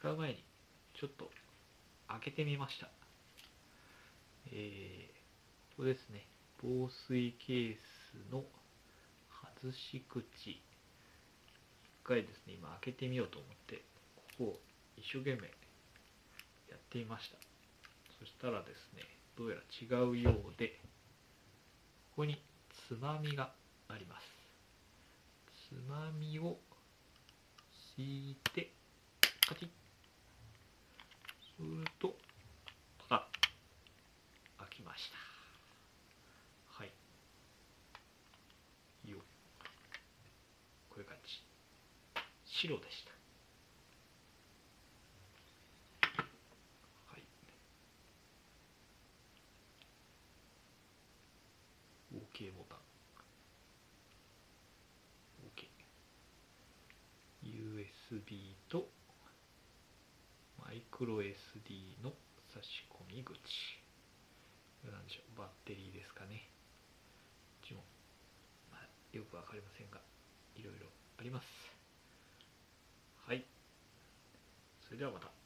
使う前にちょっと開けてみました。えー、ここですね。防水ケースの外し口。一回ですね今開けてみようと思ってここを一生懸命やってみました。そしたらですねどうやら違うようでここにつまみがあります。つまみを引いてカチッするとパカッ開きましたはいよこういう感じ白でした。はい。OK ボタン。OK USB とマイクロ SD の差し込み口。これなんでしょう？バッテリーですかね。うちも、まあ、よくわかりませんがいろいろありますはいそれではまた。